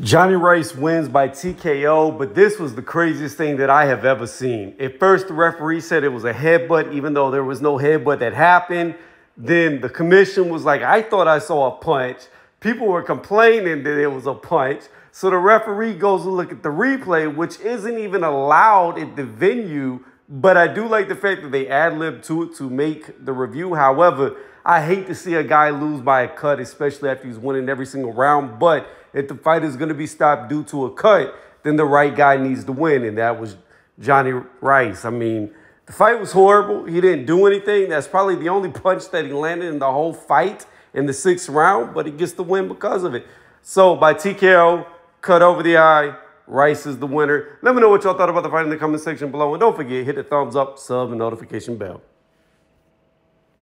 Jonnie Rice wins by TKO, but this was the craziest thing that I have ever seen. At first, the referee said it was a headbutt, even though there was no headbutt that happened. Then the commission was like, I thought I saw a punch. People were complaining that it was a punch. So the referee goes to look at the replay, which isn't even allowed at the venue. But I do like the fact that they ad lib to it to make the review. However, I hate to see a guy lose by a cut, especially after he's winning every single round. But if the fight is going to be stopped due to a cut, then the right guy needs to win, and that was Jonnie Rice. I mean, the fight was horrible. He didn't do anything. That's probably the only punch that he landed in the whole fight in the sixth round, but he gets the win because of it. So by TKO, cut over the eye, Rice is the winner. Let me know what y'all thought about the fight in the comment section below. And don't forget, hit the thumbs up, sub, and notification bell.